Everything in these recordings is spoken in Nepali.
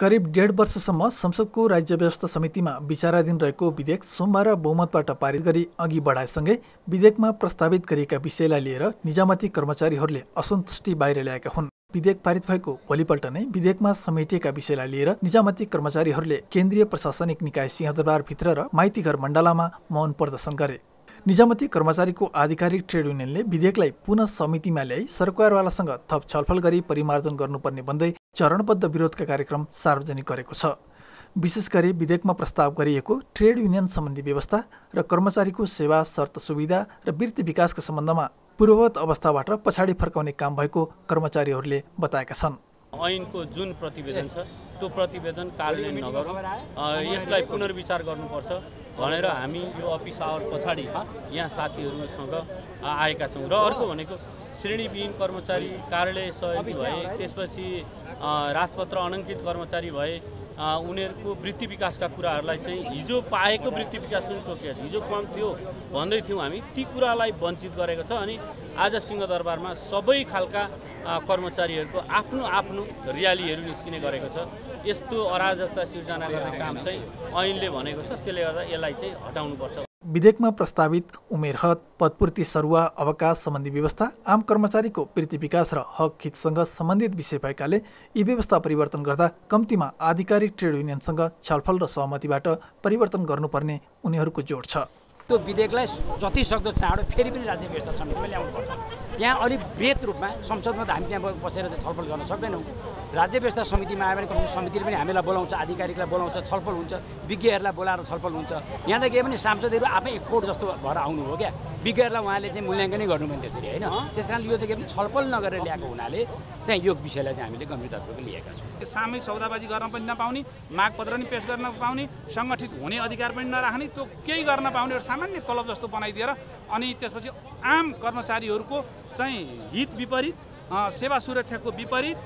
करिब डेढ वर्षसम्म संसदको राज्य व्यवस्था समितिमा विचाराधीन रहेको विधेयक सोमबार बहुमतबाट पारित गरी अघि बढाएसँगै विधेयकमा प्रस्तावित गरिएका विषयलाई लिएर निजामती कर्मचारीहरूले असन्तुष्टि बाहिर ल्याएका हुन्। विधेयक पारित भएको भोलिपल्ट नै विधेयकमा समेटिएका विषयलाई लिएर निजामती कर्मचारीहरूले केन्द्रीय प्रशासनिक निकाय सिंहदरबारभित्र र माइतीघर मण्डलामा मौन प्रदर्शन गरे। निजामती कर्मचारीको आधिकारिक ट्रेड युनियनले विधेयकलाई पुनः समितिमा ल्याई सरकारवालासँग थप छलफल गरी परिमार्जन गर्नुपर्ने भन्दै चरणबद्ध विरोधका कार्यक्रम सार्वजनिक गरेको छ। विशेष गरी विधेयकमा प्रस्ताव गरिएको ट्रेड युनियन सम्बन्धी व्यवस्था र कर्मचारीको सेवा शर्त सुविधा र वृत्ति विकासका सम्बन्धमा पूर्ववत अवस्थाबाट पछाडि फर्काउने काम भएको कर्मचारीहरूले बताएका छन्। ऐनको जुन प्रतिवेदन छ त्यो प्रतिवेदन कार्यान्वयन नगरौँ। यसलाई पुनर्विचार गर्नुपर्छ। भनेर हामी यो अफिस आवर पछाडि यहाँ साथीहरूसँग आएका छौँ र अर्को भनेको श्रेणीविहीन कर्मचारी कार्यालय सहयोगी भए त्यसपछि राजपत्र अनङ्कित कर्मचारी भए उनीहरूको वृत्ति विकासका कुराहरूलाई चाहिँ हिजो पाएको वृत्ति विकास पनि तोकिएको हिजो कम थियो भन्दै थियौँ हामी। ती कुरालाई वञ्चित गरेको छ अनि आज सिंहदरबारमा सबै खालका कर्मचारीहरूको आफ्नो आफ्नो रियालीहरू निस्किने गरेको छ। यस्तो अराजकता सिर्जना गर्ने काम चाहिँ ऐनले भनेको छ। त्यसले गर्दा यसलाई चाहिँ हटाउनुपर्छ। विधेयकमा प्रस्तावित उमेर हद पदपूर्ति सरुवा अवकाश सम्बन्धी व्यवस्था आम कर्मचारीको वृत्ति विकास र हक हितसँग सम्बन्धित विषय भएकाले यी व्यवस्था परिवर्तन गर्दा कम्तीमा आधिकारिक ट्रेड युनियनसँग छलफल र सहमतिबाट परिवर्तन गर्नुपर्ने उनीहरूको जोड छ। त्यो विधेयकलाई जति सक्दो चाँडो फेरि पनि राज्य व्यवस्था समितिमा ल्याउनुपर्छ। त्यहाँ अलिक वृहत रूपमा संसदमा त हामी त्यहाँ बसेर चाहिँ छलफल गर्न सक्दैनौँ। राज्य व्यवस्था समितिमा आयो भने कम्ती समितिले पनि हामीलाई बोलाउँछ आधिकारिकलाई बोलाउँछ छलफल हुन्छ विज्ञहरूलाई बोलाएर छलफल हुन्छ। यहाँ त के भने सांसदहरू आफै एककोट जस्तो भएर आउनु हो क्या? विज्ञहरूलाई उहाँले चाहिँ मूल्याङ्कनै गर्नुभयो त्यसरी होइन? त्यस कारण यो चाहिँ के छलफल नगरेर ल्याएको हुनाले चाहिँ यो विषयलाई चाहिँ हामीले गम्भीरतापूर्वक लिएका छौँ। सामूहिक सौदाबाजी गर्न पनि नपाउने मागपत्र पनि पेस गर्न पाउने सङ्गठित हुने अधिकार पनि नराख्ने त्यो केही गर्न पाउने एउटा सामान्य क्लब जस्तो बनाइदिएर अनि त्यसपछि आम कर्मचारीहरूको चाहिँ हित विपरीत सेवा सुरक्षाको विपरीत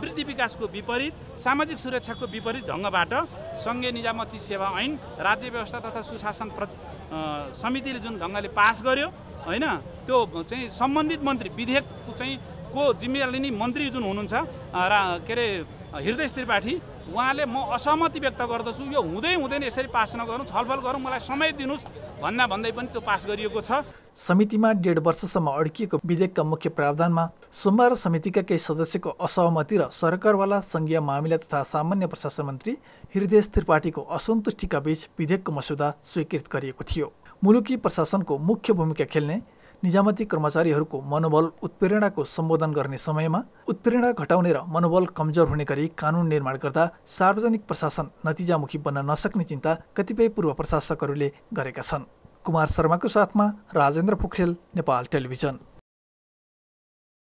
वृद्धि विकासको विपरीत सामाजिक सुरक्षाको विपरीत ढङ्गबाट सङ्घीय निजामती सेवा ऐन राज्य व्यवस्था तथा सुशासन प्र समितिले जुन ढङ्गले पास गर्यो होइन त्यो चाहिँ सम्बन्धित मन्त्री विधेयक चाहिँ को जिम्मेवार लिने मन्त्री जुन हुनुहुन्छ र के अरे हृदय त्रिपाठी उहाँले म असहमति व्यक्त गर्दछु यो हुँदै हुँदैन यसरी पास नगरौँ छलफल गरौँ मलाई समय दिनुहोस् भन्दा भन्दै पनि त्यो पास गरिएको छ। समितिमा डेढ वर्षसम्म अड्किएको विधेयकका मुख्य प्रावधानमा सोमबार समितिका केही सदस्यको असहमति र सरकारवाला सङ्घीय मामिला तथा सामान्य प्रशासन मन्त्री हृदय त्रिपाठीको असन्तुष्टिका बीच विधेयकको मस्यौदा स्वीकृत गरिएको थियो। मुलुकी प्रशासनको मुख्य भूमिका खेल्ने निजामती कर्मचारीहरूको मनोबल उत्प्रेरणाको सम्बोधन गर्ने समयमा उत्प्रेरणा घटाउने र मनोबल कमजोर हुने गरी कानुन निर्माण गर्दा सार्वजनिक प्रशासन नतिजामुखी बन्न नसक्ने चिन्ता कतिपय पूर्व प्रशासकहरूले गरेका छन्। कुमार शर्माको साथमा राजेन्द्र पोखरेल नेपाल टेलिभिजन।